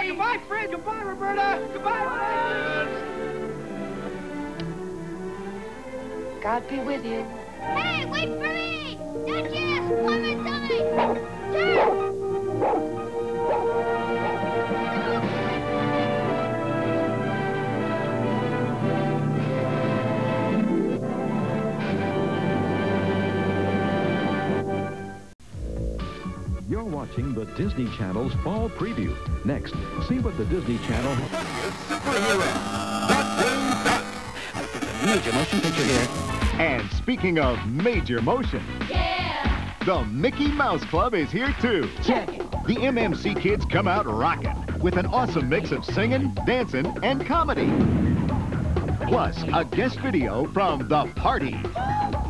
Yeah, goodbye, Fred. Goodbye, Roberta. Goodbye, God be with you. Hey, wait for me! Duchess, Clementine! Turn! Watching the Disney Channel's Fall Preview. Next, see what the Disney Channel Major motion picture here. And speaking of major motion, Yeah! the Mickey Mouse Club is here too. Check. The MMC kids come out rocking with an awesome mix of singing, dancing, and comedy. Plus, a guest video from The Party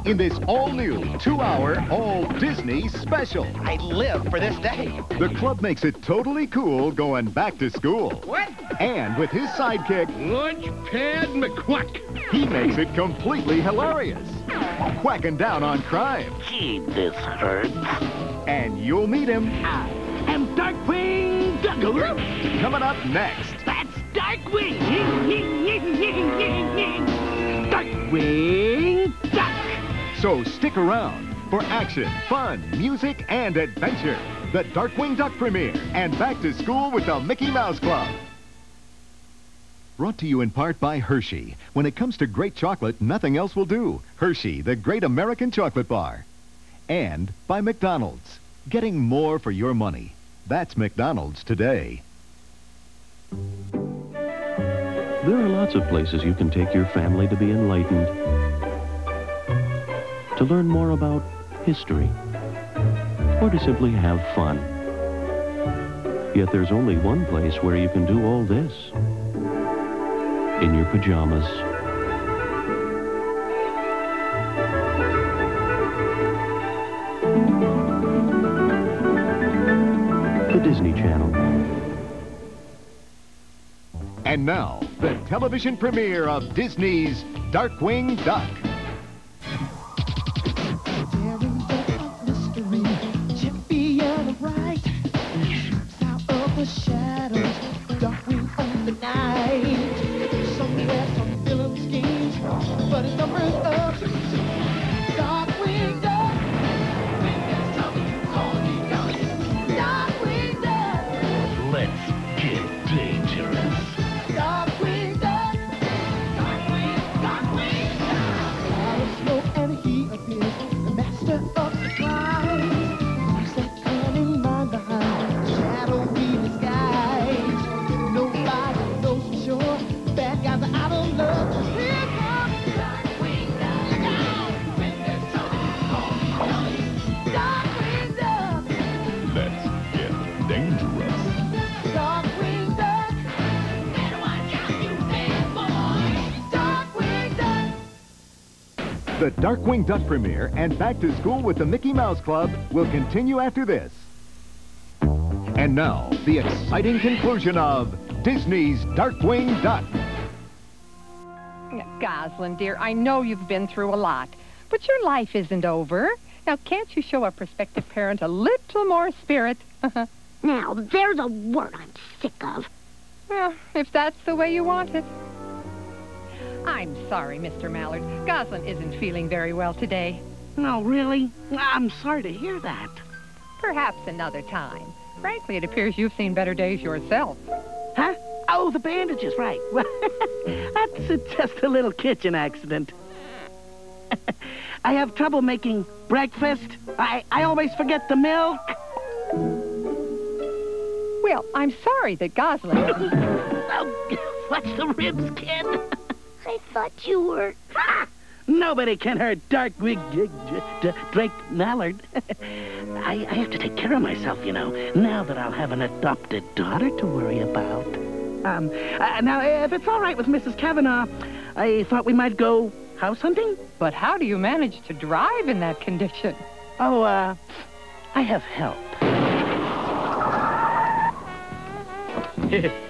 in this all-new two-hour all-Disney special. I live for this day. The club makes it totally cool going back to school. What? And with his sidekick, Launchpad McQuack. he makes it completely hilarious. Quacking down on crime. Gee, this hurts. And you'll meet him I'm Darkwing Duck. coming up next. That's Darkwing. Darkwing Duck. So stick around for action, fun, music, and adventure. The Darkwing Duck premiere and back to school with the Mickey Mouse Club. Brought to you in part by Hershey. When it comes to great chocolate, nothing else will do. Hershey, the great American chocolate bar. And by McDonald's. Getting more for your money. That's McDonald's today. There are lots of places you can take your family to be enlightened. To learn more about history. Or to simply have fun. Yet there's only one place where you can do all this. In your pajamas. The Disney Channel. And now, the television premiere of Disney's Darkwing Duck. Darkwing Duck premiere and Back to School with the Mickey Mouse Club will continue after this. And now, the exciting conclusion of Disney's Darkwing Duck. Gosalyn, dear, I know you've been through a lot, but your life isn't over. Now, can't you show a prospective parent a little more spirit? Now, there's a word I'm sick of. well, if that's the way you want it. I'm sorry, Mr. Mallard. Gosalyn isn't feeling very well today. No, really? I'm sorry to hear that. Perhaps another time. Frankly, it appears you've seen better days yourself. Huh? Oh, the bandages, right. That's just a little kitchen accident. I have trouble making breakfast. I, I always forget the milk. Well, I'm sorry that Gosalyn... Oh, what's the ribs, kid? I thought you were... Ha! Nobody can hurt Darkwing D- D- D- Drake Mallard. I, I have to take care of myself, you know, now that I'll have an adopted daughter to worry about. Um, uh, now, if it's all right with Mrs. Kavanaugh, I thought we might go house hunting. But how do you manage to drive in that condition? Oh, uh, I have help.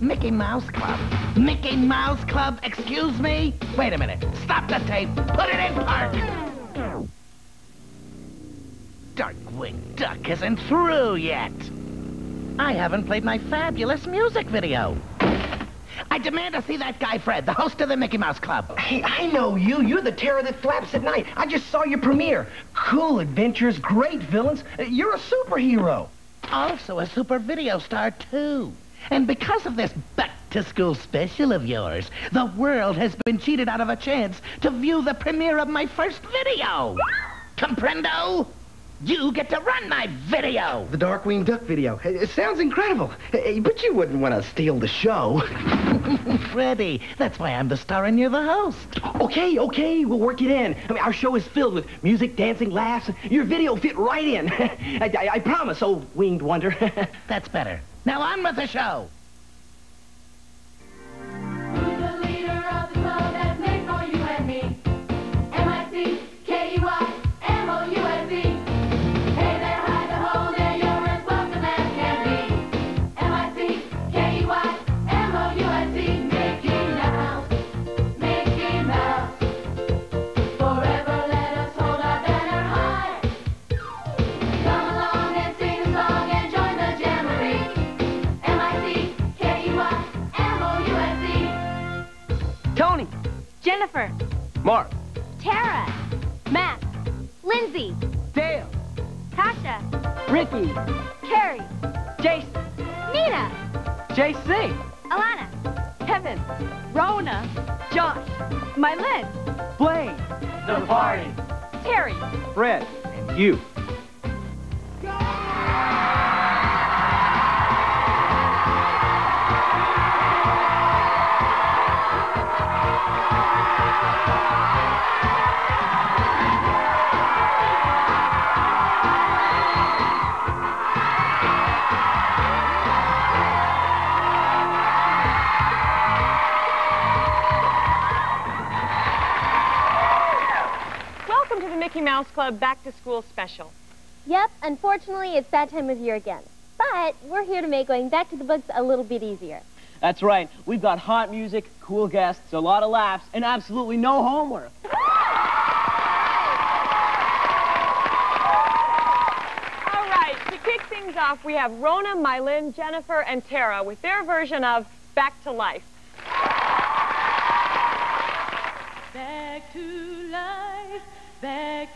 Mickey Mouse Club? Mickey Mouse Club? Excuse me? Wait a minute. Stop the tape. Put it in park. Darkwing Duck isn't through yet. I haven't played my fabulous music video. I demand to see that guy Fred, the host of the Mickey Mouse Club. Hey, I know you. You're the terror that flaps at night. I just saw your premiere. Cool adventures, great villains. You're a superhero. Also a super video star, too. And because of this back-to-school special of yours, the world has been cheated out of a chance to view the premiere of my first video. Comprendo? You get to run my video. The Darkwing Duck video. It sounds incredible. Eh, eh, but you wouldn't want to steal the show. Freddy, that's why I'm the star and you're the host. Okay, okay, we'll work it in. I mean, our show is filled with music, dancing, laughs. Your video fit right in. I, I, I promise, oh winged wonder. that's better. Now on with the show. Mickey Mouse Club Back to School Special. Yep, unfortunately, it's that time of year again. But we're here to make going back to the books a little bit easier. That's right. We've got hot music, cool guests, a lot of laughs, and absolutely no homework. All right, to kick things off, we have Rona, Mylin, Jennifer, and Tara with their version of Back to Life.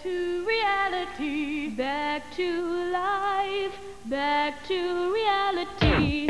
To reality, back to life, back to reality,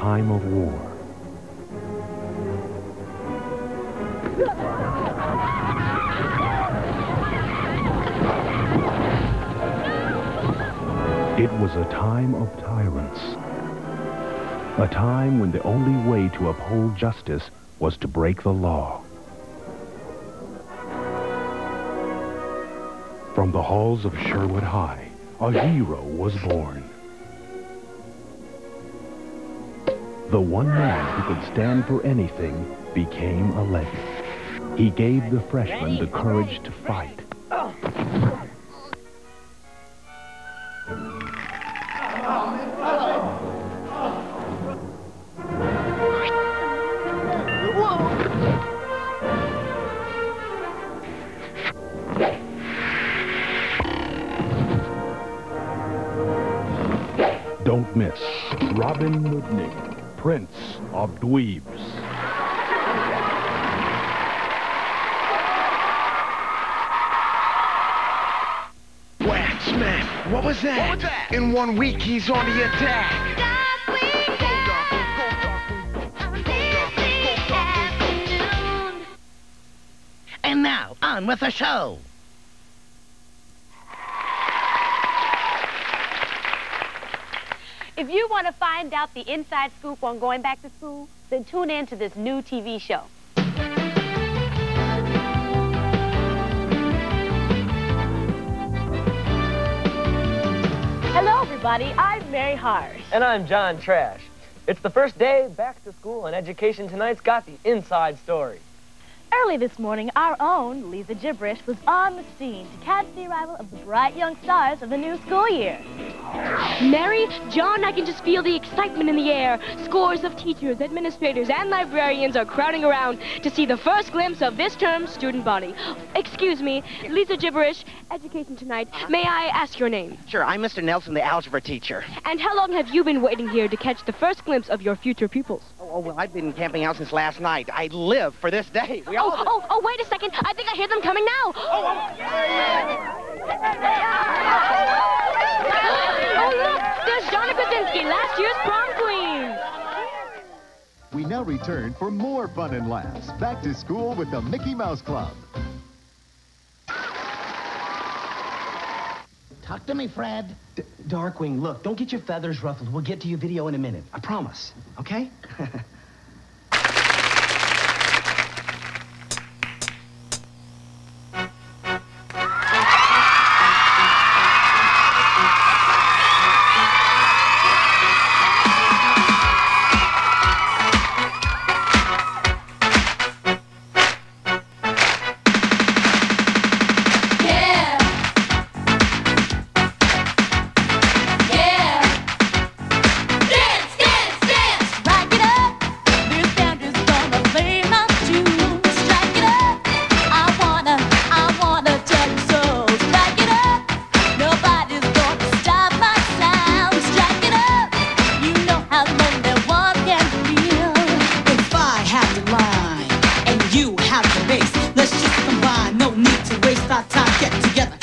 time of war. It was a time of tyrants. A time when the only way to uphold justice was to break the law. From the halls of Sherwood High, a hero was born. The one man who could stand for anything became a legend. He gave the freshmen the courage to fight. Don't miss Robin Mudnik, Prince of Dweebs. Whack, smack. What was that? What was that? In one week, he's on the attack. And now, on with the show. If you want to find out the inside scoop on going back to school, then tune in to this new TV show. Hello, everybody. I'm Mary Harsh. And I'm John Trash. It's the first day back to school, and Education Tonight's got the inside story. Early this morning, our own Lisa Gibberish was on the scene to catch the arrival of the bright young stars of the new school year. Mary, John, I can just feel the excitement in the air. Scores of teachers, administrators, and librarians are crowding around to see the first glimpse of this term's student body. Excuse me, Lisa Gibberish, Education Tonight. May I ask your name? Sure, I'm Mr. Nelson, the algebra teacher. And how long have you been waiting here to catch the first glimpse of your future pupils? Oh, well, I've been camping out since last night. I live for this day. We oh, all Oh, oh, oh, wait a second. I think I hear them coming now. Oh, oh oh look, there's Donna Krasinski, last year's prom queen. We now return for more fun and laughs. Back to school with the Mickey Mouse Club. Talk to me, Fred. D Darkwing, look, don't get your feathers ruffled. We'll get to your video in a minute. I promise. Okay? our time. Get together.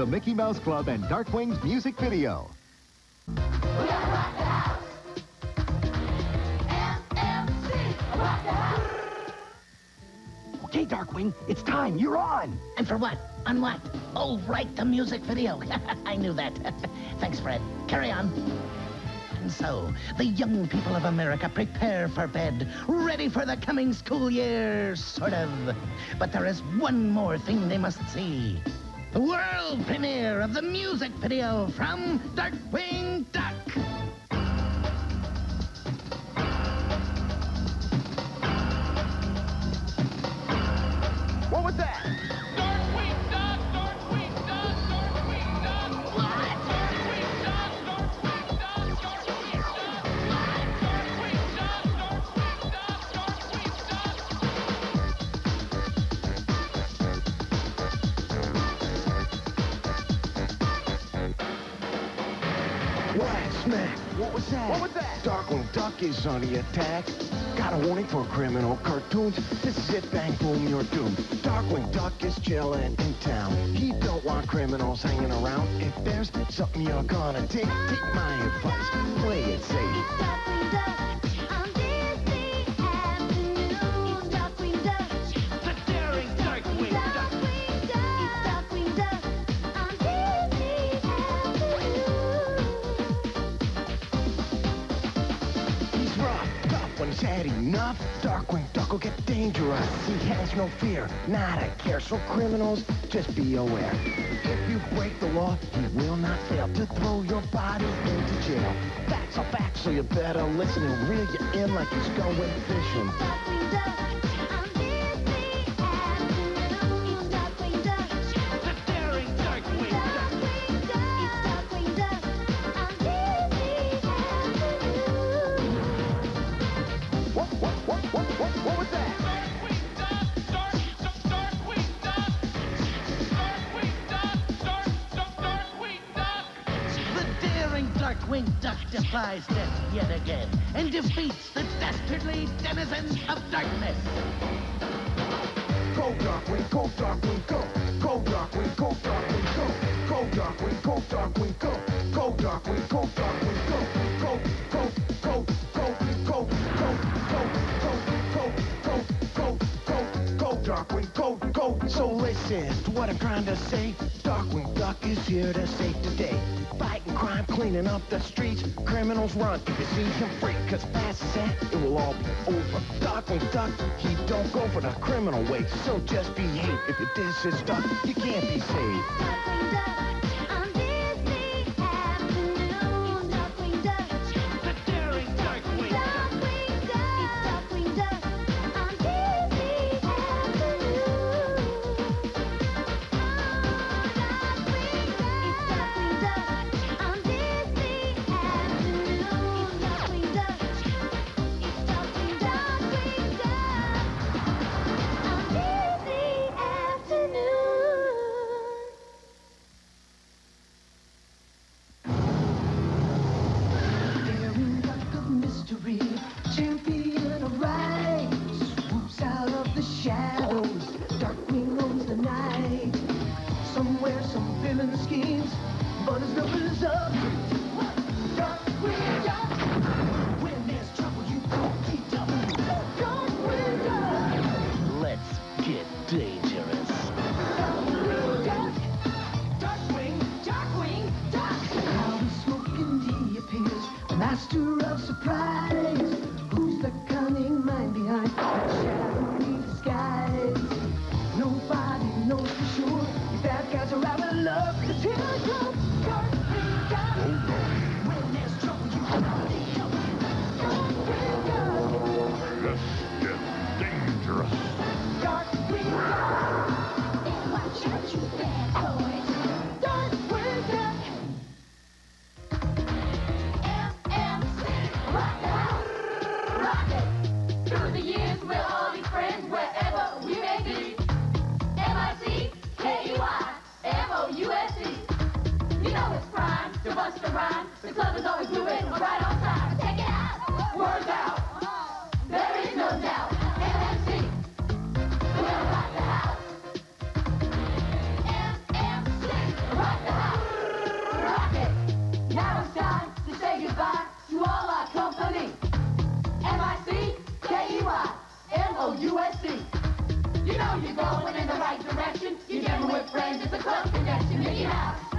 The Mickey Mouse Club and Darkwing's music video. Okay, Darkwing, it's time. You're on. And for what? On what? Oh, right, the music video. I knew that. Thanks, Fred. Carry on. And so, the young people of America prepare for bed, ready for the coming school year, sort of. But there is one more thing they must see. The world premiere of the music video from Darkwing Duck. Smack. What was that? What was that? Darkwing Duck is on the attack. Got a warning for criminal cartoons. This is it, bang, boom, you're doomed. Darkwing Duck is chilling in town. He don't want criminals hanging around. If there's something you're gonna take, take my advice. Play it safe. He's enough. Darkwing Duck will get dangerous. He has no fear, not a care. So criminals, just be aware. If you break the law, he will not fail to throw your body into jail. Facts are facts, so you better listen and reel you in like he's going fishing. Defeats the dastardly denizens of darkness. Go Darkwing, go Darkwing, go. Go Darkwing, go Darkwing, go. Go Darkwing, go Darkwing, go. Go Darkwing, go Darkwing, go. What I'm trying to say. Darkwing Duck is here to save the day. Fighting crime, cleaning up the streets. Criminals run if you see him free. Cause fast as that, it will all be over. Darkwing Duck, he don't go for the criminal way. So just behave. If you diss his duck, you can't be saved. Daring is a cook, and that's Mickey Mouse.